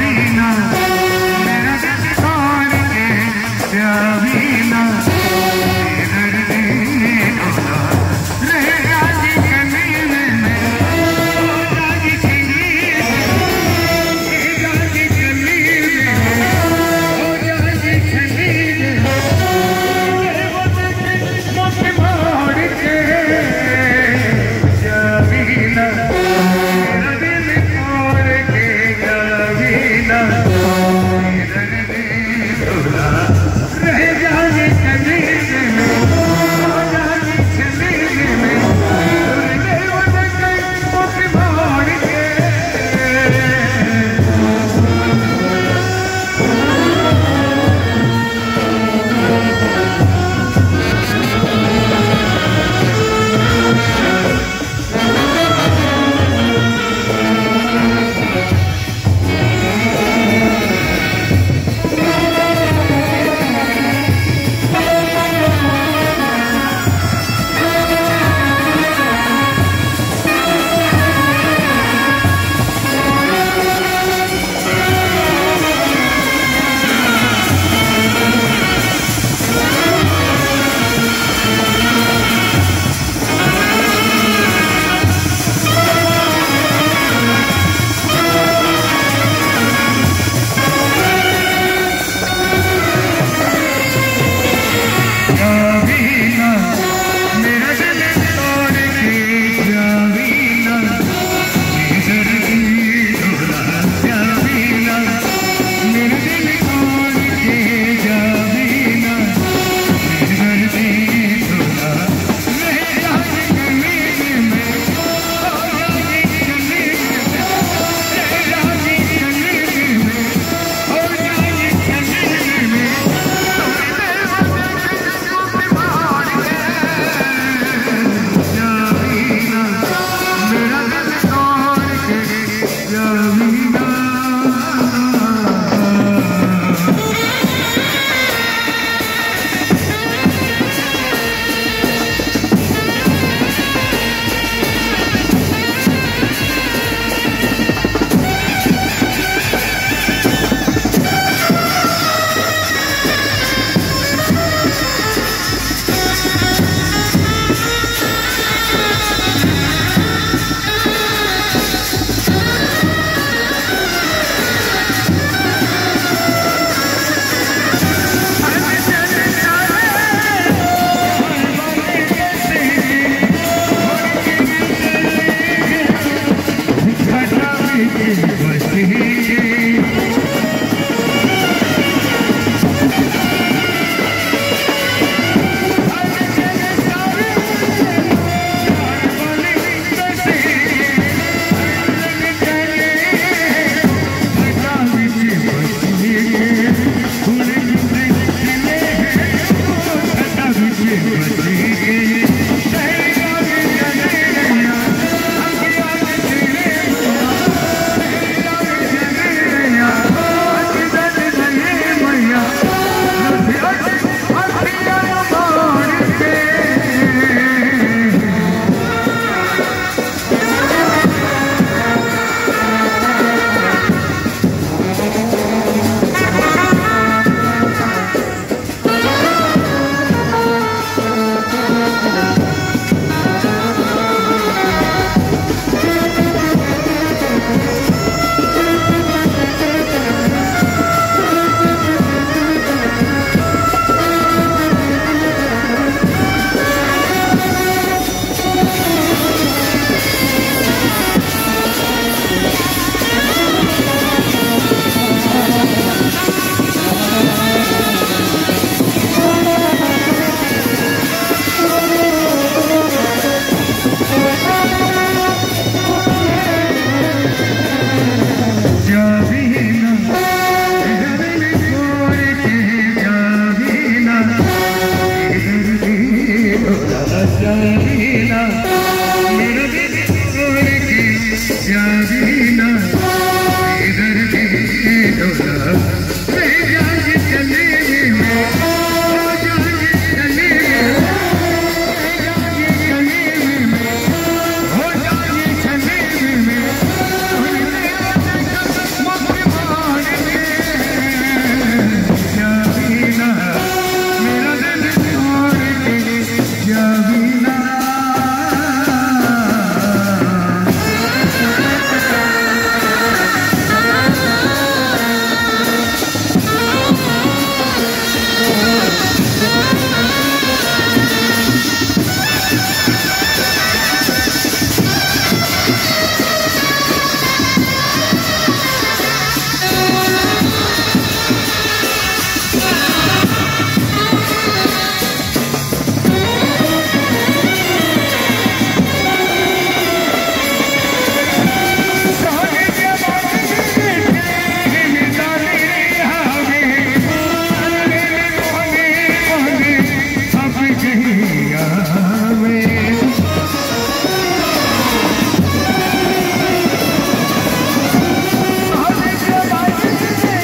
Medina